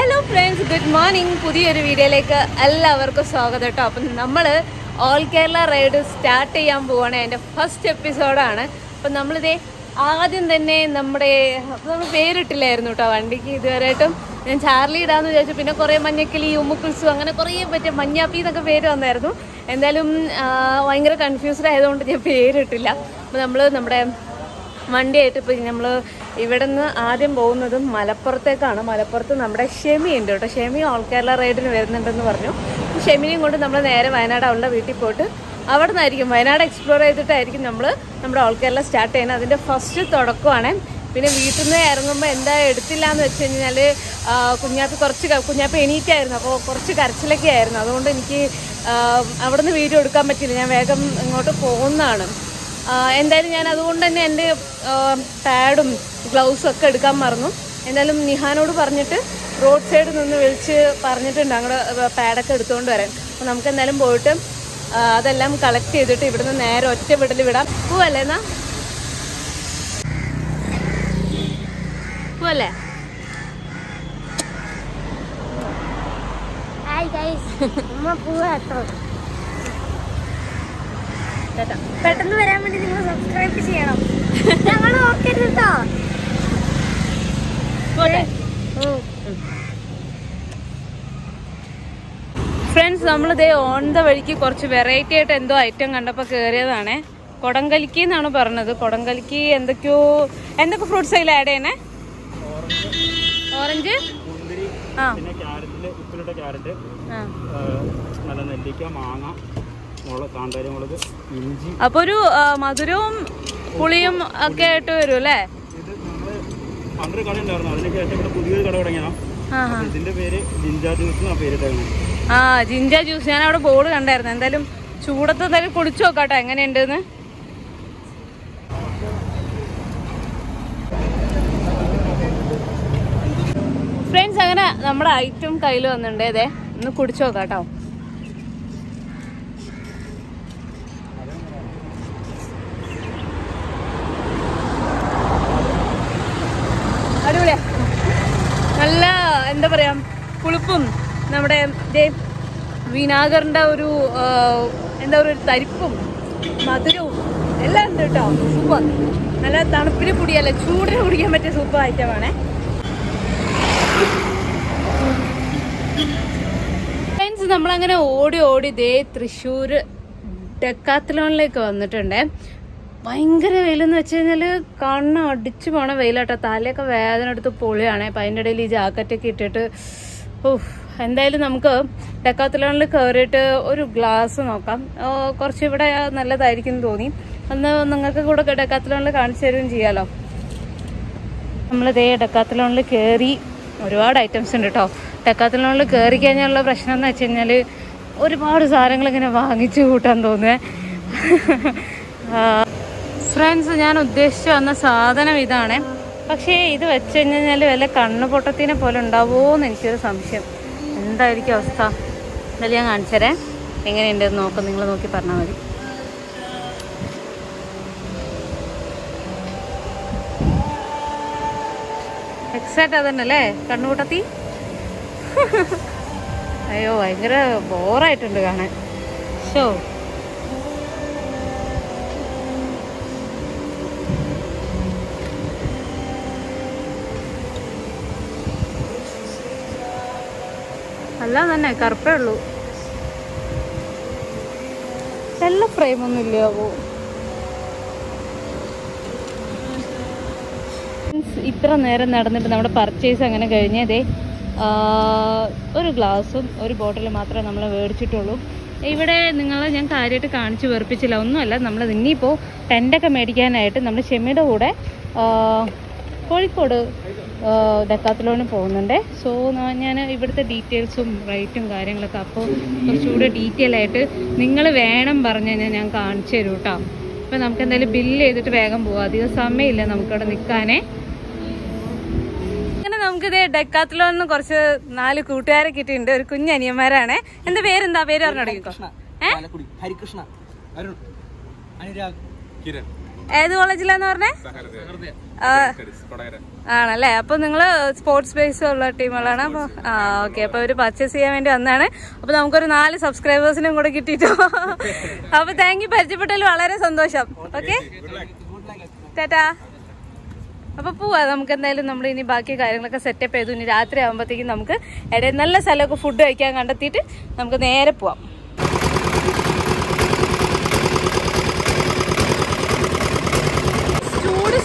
Hello friends good morning പുതിയൊരു വീഡിയോയിലേക്ക് എല്ലാവർക്കും സ്വാഗതം കേട്ടോ. അപ്പം നമ്മൾ ഓൾ കേരള റൈഡ് സ്റ്റാർട്ട് ചെയ്യാൻ പോവാണ്. എന്റെ ഫസ്റ്റ് എപ്പിസോഡാണ് അപ്പം നമ്മളിതേ ആദ്യം തന്നെ നമ്മുടെ നമ്മൾ പേരിട്ടില്ലായിരുന്നു കേട്ടോ വണ്ടിക്ക് ഇതുവരെയായിട്ടും. ഞാൻ ചാർലി ഇടാന്ന് വിചാരിച്ചു. പിന്നെ കുറേ മഞ്ഞക്കിളി ഉമ്മുക്കുൽസു അങ്ങനെ കുറേ പറ്റിയ മഞ്ഞാപ്പി എന്നൊക്കെ പേര് വന്നായിരുന്നു. എന്തായാലും ഭയങ്കര കൺഫ്യൂസ്ഡ് ആയതുകൊണ്ട് ഞാൻ പേരിട്ടില്ല. അപ്പം നമ്മൾ നമ്മുടെ വണ്ടിയായിട്ട് ഇപ്പോൾ നമ്മൾ ഇവിടെ നിന്ന് ആദ്യം പോകുന്നത് മലപ്പുറത്തേക്കാണ്. മലപ്പുറത്ത് നമ്മുടെ ഷെമി ഉണ്ട് കേട്ടോ. ഷെമി ഓൾ കേരള റൈഡിന് വരുന്നുണ്ടെന്ന് പറഞ്ഞു. ഷെമിനെയും കൊണ്ട് നമ്മൾ നേരെ വയനാട് അവളുടെ വീട്ടിൽ പോയിട്ട് അവിടെ നിന്നായിരിക്കും വയനാട് എക്സ്പ്ലോർ ചെയ്തിട്ടായിരിക്കും നമ്മൾ നമ്മുടെ ഓൾ കേരള സ്റ്റാർട്ട് ചെയ്യുന്നത്. അതിന്റെ ഫസ്റ്റ് തുടക്കമാണ്. പിന്നെ വീട്ടിൽ നിന്ന് ഇറങ്ങുമ്പോൾ എന്താ എടുത്തില്ല എന്ന് വെച്ച് കഴിഞ്ഞാൽ കുഞ്ഞാപ്പി കുറച്ച് കുഞ്ഞാപ്പ് എണീറ്റായിരുന്നു. അപ്പോൾ കുറച്ച് കരച്ചിലൊക്കെ ആയിരുന്നു. അതുകൊണ്ട് എനിക്ക് അവിടെ നിന്ന് വീഡിയോ എടുക്കാൻ പറ്റില്ല ഞാൻ വേഗം ഇങ്ങോട്ട് പോകുന്നതാണ്. എന്തായാലും ഞാൻ അതുകൊണ്ട് തന്നെ എന്റെ പാഡും ഗ്ലൗസും ഒക്കെ എടുക്കാൻ മറന്നു. എന്തായാലും നിഹാനോട് പറഞ്ഞിട്ട് റോഡ് സൈഡിൽ നിന്ന് വിളിച്ച് പറഞ്ഞിട്ടുണ്ട് അങ്ങോട്ട് പാഡൊക്കെ എടുത്തുകൊണ്ട് വരാൻ. അപ്പോൾ നമുക്ക് എന്തായാലും പോയിട്ട് അതെല്ലാം കളക്ട് ചെയ്തിട്ട് ഇവിടുന്ന് നേരെ ഒറ്റ വിടൽ വിടാം. പോവല്ലേ എന്നാ? പോവല്ലേ? ഹായ് ഗൈസ് അമ്മ പെട്ടെന്ന് വരാൻ വേണ്ടി നിങ്ങൾ സബ്സ്ക്രൈബ് ചെയ്യണം. ഞങ്ങൾ ഓർക്കരുത് കേട്ടോ ഫ്രണ്ട്സ് നമ്മളിതേ ഓൺ ദ വഴിക്ക് കുറച്ച് വെറൈറ്റി ആയിട്ട് എന്തോ ഐറ്റം കണ്ടപ്പോൾ കയറിയതാണേ കൊടങ്കലിക്ക് എന്നാണ് പറഞ്ഞത്. കൊടങ്കലിക്ക് എന്തൊക്കെയോ എന്തൊക്കെ ഫ്രൂട്ട്സ് അതിൽ ആഡ് ചെയ്യണേ? ഓറഞ്ച് മുന്തിരി ആ. പിന്നെ ക്യാരറ്റിൽ ഉപ്പിലിട്ട ക്യാരറ്റ് ആ. നല്ല നെല്ലിക്ക മാങ്ങ അപ്പൊ ഒരു മധുരവും പുളിയും ഒക്കെ ആയിട്ട് വരും അല്ലേ? പണ്ടൊരു കട ഉണ്ടായിരുന്നു. ഇവിടെ പുതിയൊരു കട തുടങ്ങിയതാണ് ഇതിന്റെ പേര് ജിഞ്ചാ ജ്യൂസ് പേര് ആ ജിഞ്ച ജ്യൂസ്. ഞാൻ അവിടെ ബോർഡ് കണ്ടായിരുന്നു. എന്തായാലും ചൂടത്ത് എന്തായാലും കുടിച്ചു നോക്കാട്ടോ. എങ്ങനെയുണ്ടെന്ന്? ഫ്രണ്ട്സ് അങ്ങനെ നമ്മുടെ ഐറ്റം കയ്യിൽ വന്നിട്ടുണ്ട്. അതെ ഒന്ന് കുടിച്ചു നോക്കാട്ടോ അടിപൊളിയാ നല്ല എന്താ പറയാ പുളിപ്പും നമ്മുടെ ദേ വിനാഗറിന്റെ ഒരു എന്താ പറയുക തരിപ്പും മധുരവും എല്ലാം ഉണ്ട് കേട്ടോ. സൂപ്പർ. നല്ല തണുപ്പിന് കുടിയല്ല ചൂടിന് കുടിക്കാൻ പറ്റിയ സൂപ്പർ ഐറ്റമാണേ ഫ്രണ്ട്സ് നമ്മളങ്ങനെ ഓടി ഓടി ദേ തൃശ്ശൂർ ഡെക്കാത്തലോണിലേക്ക് വന്നിട്ടുണ്ടേ. ഭയങ്കര വെയിലെന്ന് വെച്ച് കഴിഞ്ഞാൽ കണ്ണ് അടിച്ചു പോണ വെയിലാട്ടോ. തലയൊക്കെ വേദന എടുത്ത് പൊളിയാണ്. അപ്പം അതിന്റെ ഇടയിൽ ഈ ജാക്കറ്റൊക്കെ ഇട്ടിട്ട് ഓഹ് എന്തായാലും നമുക്ക് ഡെക്കാത്തലോണിൽ കയറിയിട്ട് ഒരു ഗ്ലാസ് നോക്കാം. കുറച്ച് ഇവിടെ നല്ലതായിരിക്കും തോന്നി. ഒന്ന് നിങ്ങൾക്ക് കൂടെ ഡെക്കാത്തലോണിൽ കാണിച്ചു തരുകയും ചെയ്യാലോ. നമ്മളിതേ ഡെക്കാത്തലോണിൽ കയറി ഒരുപാട് ഐറ്റംസ് ഉണ്ട് കേട്ടോ ഡെക്കാത്തലോണിൽ കയറി കഴിഞ്ഞാലുള്ള പ്രശ്നം എന്ന് വെച്ച് കഴിഞ്ഞാൽ ഒരുപാട് സാധനങ്ങൾ ഇങ്ങനെ വാങ്ങിച്ചു കൂട്ടാൻ തോന്നുന്നത് ഫ്രണ്ട്സ് ഞാൻ ഉദ്ദേശിച്ച് വന്ന സാധനം ഇതാണ്. പക്ഷേ ഇത് വെച്ച് കഴിഞ്ഞാൽ വല്ല കണ്ണുപൊട്ടത്തിനെ പോലെ ഉണ്ടാവുമോ എന്ന് എനിക്കൊരു സംശയം. എന്തായിരിക്കും അവസ്ഥ? എന്നാലും ഞാൻ കാണിച്ചുതരാം എങ്ങനെയുണ്ടെന്ന് നോക്കാം. നിങ്ങൾ നോക്കി പറഞ്ഞാൽ മതി. എക്സാക്റ്റ് അതന്നല്ലേ? കണ്ണുകൂട്ടത്തി അയ്യോ ഭയങ്കര ബോറായിട്ടുണ്ട് കാണാൻ. ഷോ അല്ല തന്നെ കറുപ്പേ ഉള്ളൂ. വെള്ള ഫ്രെയിമൊന്നും ഇല്ലാവോ ഇത്ര നേരം നടന്നിട്ട് നമ്മുടെ പർച്ചേസ് അങ്ങനെ കഴിഞ്ഞതേ ഒരു ഗ്ലാസും ഒരു ബോട്ടിലും മാത്രമേ നമ്മൾ മേടിച്ചിട്ടുള്ളൂ. ഇവിടെ നിങ്ങൾ ഞാൻ കാര്യമായിട്ട് കാണിച്ച് വെറുപ്പിച്ചില്ല. ഒന്നുമല്ല നമ്മൾ ഇനിയിപ്പോൾ ടെന്റൊക്കെ മേടിക്കാനായിട്ട് നമ്മൾ ഷെമിയുടെ കൂടെ കോഴിക്കോട് ഡെക്കാത്തലോണിൽ പോകുന്നുണ്ട്. സോ ഞാൻ ഇവിടുത്തെ ഡീറ്റെയിൽസും റേറ്റും കാര്യങ്ങളൊക്കെ അപ്പോൾ കുറച്ചുകൂടെ ഡീറ്റെയിൽ ആയിട്ട് നിങ്ങൾ വേണം പറഞ്ഞു കഴിഞ്ഞാൽ ഞാൻ കാണിച്ചു തരും കേട്ടോ അപ്പം നമുക്ക് എന്തായാലും ബില്ല് ചെയ്തിട്ട് വേഗം പോകാം അധികം സമയമില്ല നമുക്കവിടെ നിൽക്കാനേ. അങ്ങനെ നമുക്കിത് ഡെക്കാത്തലോന്ന് കുറച്ച് നാല് കൂട്ടുകാരെ കിട്ടിയിട്ടുണ്ട്. ഒരു കുഞ്ഞനിയന്മാരാണ് എന്താ പേരെന്താ? പേര് പറഞ്ഞു ഹരികൃഷ്ണ. അരുൺ. അനുരാഗ്. കിരൺ. ഏത് കോളേജിലാന്ന് പറഞ്ഞേ? ആണല്ലേ? അപ്പൊ നിങ്ങൾ സ്പോർട്സ് ബേസ് ഉള്ള ടീമുകളാണ് അപ്പൊ ആ ഓക്കെ അപ്പൊ അവർ പർച്ചേസ് ചെയ്യാൻ വേണ്ടി വന്നാണ് അപ്പൊ നമുക്കൊരു നാല് സബ്സ്ക്രൈബേഴ്സിനും കൂടെ കിട്ടിട്ടോ. അപ്പൊ താങ്ക് യു പരിചയപ്പെട്ടതിൽ വളരെ സന്തോഷം. Okay tata. അപ്പൊ പോവാ. നമുക്ക് എന്തായാലും നമ്മൾ ഇനി ബാക്കി കാര്യങ്ങളൊക്കെ സെറ്റപ്പ് ചെയ്തു. ഇനി രാത്രി ആകുമ്പോഴത്തേക്കും നമുക്ക് ഇടയിൽ നല്ല സ്ഥലമൊക്കെ ഫുഡ് കഴിക്കാൻ കണ്ടെത്തിയിട്ട് നമുക്ക് നേരെ പോവാം.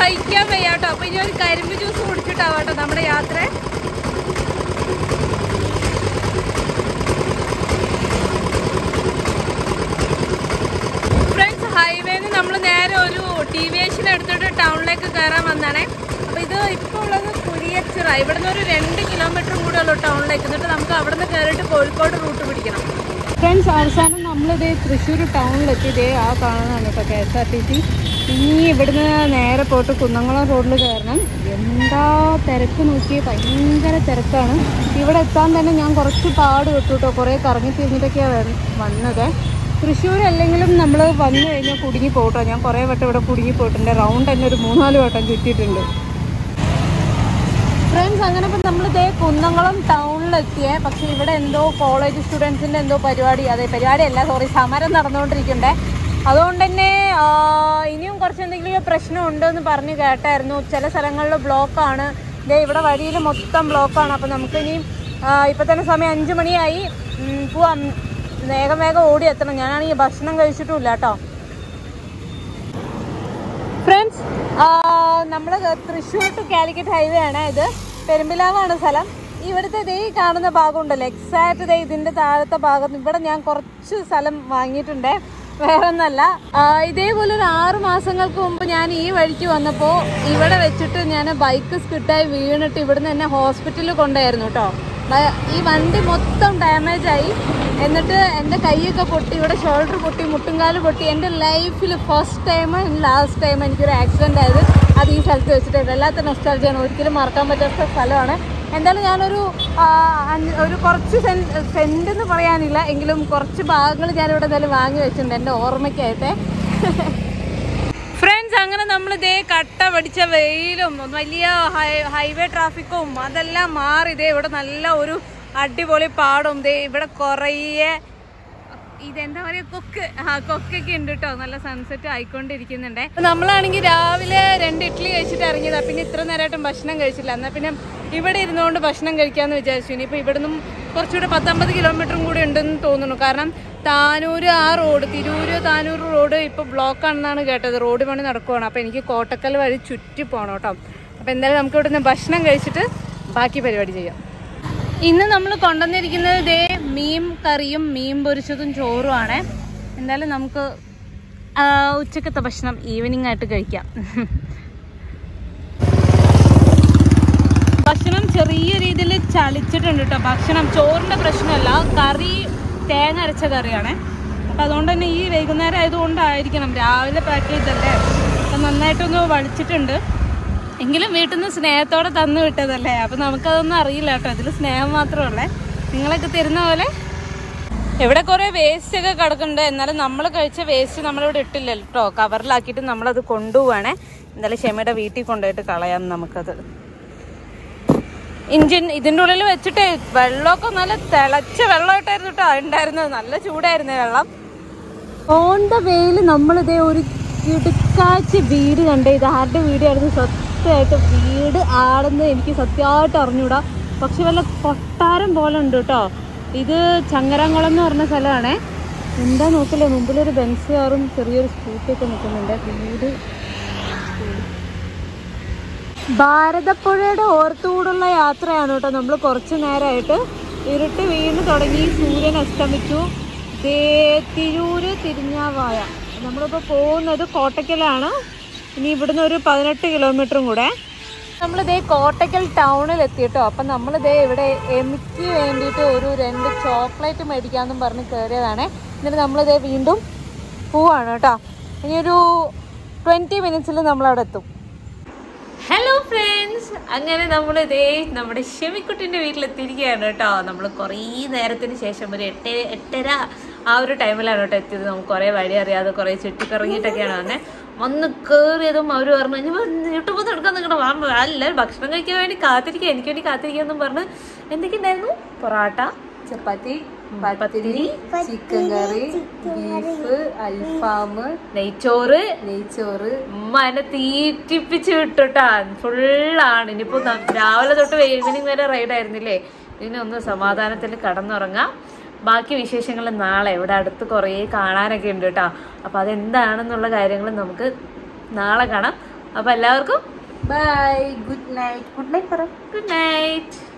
സഹിക്കാൻ വയ്യാട്ടോ. അപ്പൊ ഇനി ഒരു കരിമ്പ് ജ്യൂസ് കുടിച്ചിട്ടാവാട്ടോ നമ്മുടെ യാത്ര. ഫ്രണ്ട്സ് ഹൈവേന്ന് നമ്മൾ നേരെ ഒരു ഡീവിയേഷൻ എടുത്തിട്ട് ടൗണിലേക്ക് കയറാൻ വന്നാണേ അപ്പൊ ഇത് ഇപ്പൊ ഉള്ളത് കുരിയച്ചിറ. ഇവിടുന്ന് ഒരു രണ്ട് കിലോമീറ്റർ കൂടെ ഉള്ളൂ ടൗണിലേക്ക് എന്നിട്ട് നമുക്ക് അവിടുന്ന് നിന്ന് കയറിയിട്ട് കോഴിക്കോട് റൂട്ട് പിടിക്കണം. ഫ്രണ്ട്സ് അവസാനം നമ്മളിത് തൃശ്ശൂർ ടൗണിലെത്തി ഇതേ ആ കാണുന്നതാണ് കേട്ടോ K S R T C. ഇനി ഇവിടുന്ന് നേരെ പോയിട്ട് കുന്നംകുളം റോഡിൽ കയറണം. എന്താ തിരക്ക് നോക്കി ഭയങ്കര തിരക്കാണ്. ഇവിടെ എത്താൻ തന്നെ ഞാൻ കുറച്ച് പാട് വിട്ടു കേട്ടോ കുറേ കറങ്ങി തിരിഞ്ഞിട്ടൊക്കെയാണ് വന്നത്. തൃശ്ശൂർ അല്ലെങ്കിലും നമ്മൾ വന്നു കഴിഞ്ഞാൽ കുടുങ്ങി പോകട്ടോ ഞാൻ കുറേ വട്ടം ഇവിടെ കുടുങ്ങി പോയിട്ടുണ്ട്. റൗണ്ട് തന്നെ ഒരു മൂന്നാൽ വട്ടം ചുറ്റിയിട്ടുണ്ട്. ഫ്രണ്ട്സ് അങ്ങനെ ഇപ്പം നമ്മൾ ഇതേ കുന്നംകുളം ടൗണിലെത്തിയേ പക്ഷേ ഇവിടെ എന്തോ കോളേജ് സ്റ്റുഡൻസിന്റെ എന്തോ പരിപാടി. അതെ പരിപാടിയല്ല സോറി സമരം നടന്നുകൊണ്ടിരിക്കണ്ടേ. അതുകൊണ്ട് തന്നെ ഇനിയും കുറച്ച് എന്തെങ്കിലും പ്രശ്നം ഉണ്ടെന്ന് പറഞ്ഞ് കേട്ടായിരുന്നു. ചില സ്ഥലങ്ങളിൽ ബ്ലോക്കാണ്. ഇതേ ഇവിടെ വഴിയിൽ മൊത്തം ബ്ലോക്കാണ്. അപ്പം നമുക്ക് ഇനിയും ഇപ്പം തന്നെ സമയം അഞ്ച് മണിയായി. പോവാം. വേഗം വേഗം ഓടി എത്തണം. ഞാനാണെങ്കിൽ ഭക്ഷണം കഴിച്ചിട്ടുമില്ല കേട്ടോ. ഫ്രണ്ട്സ് നമ്മൾ തൃശ്ശൂർ ടു കാലിക്കറ്റ് ഹൈവേ ആണ് ഇത്. പെരുമ്പിലാവാണ് സ്ഥലം. ഇവിടുത്തെ ദേ കാണുന്ന ഭാഗം ഉണ്ടല്ലോ. എക്സാക്ട് ദേ ഇതിന്റെ താഴത്തെ ഭാഗം. ഇവിടെ ഞാൻ കുറച്ച് സ്ഥലം വാങ്ങിയിട്ടുണ്ട്. വേറെ ഒന്നല്ല ആ, ഇതേപോലെ ഒരു ആറ് മാസങ്ങൾക്ക് മുമ്പ് ഞാൻ ഈ വഴിക്ക് വന്നപ്പോൾ ഇവിടെ വെച്ചിട്ട് ഞാൻ ബൈക്ക് സ്കിട്ടായി വീണിട്ട് ഇവിടുന്ന് എന്നെ ഹോസ്പിറ്റലിൽ കൊണ്ടായിരുന്നു കേട്ടോ ഈ വണ്ടി മൊത്തം ഡാമേജ് ആയി. എന്നിട്ട് എന്റെ കൈയൊക്കെ പൊട്ടി ഇവിടെ ഷോൾഡർ പൊട്ടി മുട്ടുംകാൽ പൊട്ടി. എന്റെ ലൈഫിൽ ഫസ്റ്റ് ടൈം ലാസ്റ്റ് ടൈം എനിക്കൊരു ആക്സിഡന്റ് ആയത്. അത് ഈ സ്ഥലത്ത് വെച്ചിട്ടുണ്ട് വല്ലാത്ത നൊസ്റ്റാൾജിയാണ് ഒരിക്കലും മറക്കാൻ പറ്റാത്ത സ്ഥലമാണ്. എന്തായാലും ഞാനൊരു ഒരു കുറച്ച് സെന്റ് സെന്റ് എന്ന് പറയാനില്ല. എങ്കിലും കുറച്ച് ഭാഗങ്ങൾ ഞാനിവിടെ എന്തായാലും വാങ്ങി വെച്ചിട്ടുണ്ട്. എന്റെ ഓർമ്മയ്ക്കായിട്ടേ. ഫ്രണ്ട്സ് അങ്ങനെ നമ്മൾ ഇതേ കട്ട പഠിച്ച വെയിലും വലിയ ഹൈവേ ട്രാഫിക്കും അതെല്ലാം മാറി ഇതേ ഇവിടെ നല്ല ഒരു അടിപൊളി പാടും. ദേ ഇവിടെ കുറേ ഇതെന്താ പറയുക കൊക്ക് ആ കൊക്കൊക്കെ ഉണ്ട് കേട്ടോ നല്ല സൺസെറ്റ് ആയിക്കൊണ്ടിരിക്കുന്നുണ്ട്. നമ്മളാണെങ്കിൽ രാവിലെ രണ്ട് ഇഡ്ഡലി കഴിച്ചിട്ട് ഇറങ്ങിയതാ. പിന്നെ ഇത്ര നേരമായിട്ടും ഭക്ഷണം കഴിച്ചില്ല. എന്നാൽ പിന്നെ ഇവിടെ ഇരുന്നുകൊണ്ട് ഭക്ഷണം കഴിക്കാമെന്ന് വിചാരിച്ചു. ഇനിയിപ്പോ ഇവിടുന്ന് കുറച്ചുകൂടെ പത്തൊമ്പത് കിലോമീറ്ററും കൂടി ഉണ്ടെന്ന് തോന്നുന്നു. കാരണം താനൂർ ആ റോഡ് തിരൂര് താനൂർ റോഡ് ഇപ്പോൾ ബ്ലോക്ക് ആണെന്നാണ് കേട്ടത്. റോഡ് പണി നടക്കുവാണ്. അപ്പോൾ എനിക്ക് കോട്ടക്കൽ വഴി ചുറ്റി പോകണം കേട്ടോ. അപ്പോൾ എന്തായാലും നമുക്ക് ഇവിടുന്ന് ഭക്ഷണം കഴിച്ചിട്ട് ബാക്കി പരിപാടി ചെയ്യാം. ഇന്ന് നമ്മൾ കൊണ്ടുവന്നിരിക്കുന്നത് ഇതേ മീൻ കറിയും മീൻ പൊരിച്ചതും ചോറുമാണ് എന്തായാലും നമുക്ക് ഉച്ചക്കത്തെ ഭക്ഷണം ഈവനിങ് ആയിട്ട് കഴിക്കാം ഭക്ഷണം ചെറിയ രീതിയിൽ ചളിച്ചിട്ടുണ്ട് കേട്ടോ ഭക്ഷണം ചോറിന്റെ പ്രശ്നമല്ല. കറി തേങ്ങ അരച്ച കറിയാണ്. അപ്പം അതുകൊണ്ട് തന്നെ ഈ വൈകുന്നേരം ആയതുകൊണ്ടായിരിക്കണം രാവിലെ പാക്ക് ചെയ്തല്ലേ അപ്പം നന്നായിട്ടൊന്ന് വളിച്ചിട്ടുണ്ട്. എങ്കിലും വീട്ടിൽ നിന്ന് സ്നേഹത്തോടെ തന്നു വിട്ടതല്ലേ? അപ്പം നമുക്കതൊന്നും അറിയില്ല കേട്ടോ അതിൽ സ്നേഹം മാത്രമേ ഉള്ളേ. നിങ്ങളൊക്കെ തരുന്ന പോലെ. ഇവിടെ കുറേ വേസ്റ്റ് ഒക്കെ കിടക്കുന്നുണ്ട്. എന്നാലും നമ്മൾ കഴിച്ച വേസ്റ്റ് നമ്മളിവിടെ ഇട്ടില്ല കേട്ടോ കവറിലാക്കിയിട്ട് നമ്മളത് കൊണ്ടുപോവാണേ. എന്തായാലും ക്ഷമയുടെ വീട്ടിൽ കൊണ്ടുപോയിട്ട് കളയാം നമുക്കത്. ഇഞ്ചിൻ ഇതിന്റെ ഉള്ളിൽ വെച്ചിട്ട് വെള്ളമൊക്കെ നല്ല തിളച്ച വെള്ളമായിട്ടായിരുന്നു കേട്ടോ ഉണ്ടായിരുന്നത്. നല്ല ചൂടായിരുന്നു വെള്ളം. ഓൺ ദ വേയിൽ നമ്മളിതേ ഒരു കിടുക്കാച്ച് വീട് കണ്ടേ. ഇത് ആരുടെ വീടായിരുന്നു? സത്യമായിട്ട് വീട് ആടുന്നത് എനിക്ക് സത്യമായിട്ട് അറിഞ്ഞൂടാ. പക്ഷെ വല്ല കൊട്ടാരം പോലെ ഉണ്ട് കേട്ടോ ഇത് ചങ്ങരാംകുളം എന്ന് പറഞ്ഞ സ്ഥലമാണേ. എന്താ നോക്കില്ലേ? മുമ്പിലൊരു ബെൻസ് കാറും ചെറിയൊരു സ്കൂട്ടിയൊക്കെ നിൽക്കുന്നുണ്ട്. വീട് ഭാരതപ്പുഴയുടെ ഓർത്തുകൂടുള്ള യാത്രയാണ് കേട്ടോ നമ്മൾ കുറച്ച് നേരമായിട്ട് ഇരുട്ട് വീണ് തുടങ്ങി സൂര്യൻ അസ്തമിച്ചു. തിരൂര് തിരിഞ്ഞാവായ. നമ്മളിപ്പോൾ പോകുന്നത് കോട്ടയ്ക്കലാണ് ഇനി ഇവിടുന്ന് ഒരു പതിനെട്ട് കിലോമീറ്ററും കൂടെ. നമ്മളിതേ കോട്ടയ്ക്കൽ ടൗണിൽ എത്തിയിട്ടോ അപ്പം നമ്മളിതേ ഇവിടെ എനിക്ക് വേണ്ടിയിട്ട് ഒരു രണ്ട് ചോക്ലേറ്റ് മേടിക്കാമെന്നും പറഞ്ഞ് കയറിയതാണ് എന്നിട്ട് നമ്മളിതേ വീണ്ടും പോവാണ് കേട്ടോ. ഇനിയൊരു ട്വന്റി മിനിറ്റ്സിൽ നമ്മളവിടെ എത്തും. ഹലോ ഫ്രണ്ട്സ് അങ്ങനെ നമ്മൾ ഇതേ നമ്മുടെ ഷെമിക്കുട്ടിന്റെ വീട്ടിലെത്തിയിരിക്കുകയാണ് കേട്ടോ. നമ്മൾ കുറേ നേരത്തിന് ശേഷം ഒരു എട്ട് എട്ടര ആ ഒരു ടൈമിലാണ് കേട്ടോ എത്തിയത്. നമുക്ക് കുറേ വഴി അറിയാതെ കുറേ ചുറ്റിക്കറങ്ങിയിട്ടൊക്കെയാണ് വന്നെ. വന്ന് കയറിയതും അവർ പറഞ്ഞു "ഇനി യൂട്യൂബിൽ നിന്ന് എടുക്കാൻ നിങ്ങളുടെ പറഞ്ഞു അല്ല ഭക്ഷണം കഴിക്കാൻ വേണ്ടി കാത്തിരിക്കുക. എനിക്ക് വേണ്ടി കാത്തിരിക്കുക എന്നും പറഞ്ഞ് എന്തൊക്കെയുണ്ടായിരുന്നു? Parotta chapati pathiri chicken curry beef അൽഫാം നെയ്ച്ചോറ്. നെയ്ച്ചോറ്. ഉമ്മനെ തീറ്റിപ്പിച്ചു വിട്ടുട്ടാ. ഫുള്ളാണ്. ഇനിയിപ്പോ രാവിലെ തൊട്ട് ഈവനിങ് വരെ റൈഡ് ആയിരുന്നില്ലേ? ഇനി ഒന്ന് സമാധാനത്തിൽ കടന്നുറങ്ങാം. ബാക്കി വിശേഷങ്ങൾ നാളെ. ഇവിടെ അടുത്ത് കുറേ കാണാനൊക്കെ ഉണ്ട് കേട്ടോ അപ്പൊ അതെന്താണെന്നുള്ള കാര്യങ്ങൾ നമുക്ക് നാളെ കാണാം. അപ്പൊ എല്ലാവർക്കും bye good night good night പറ. Good night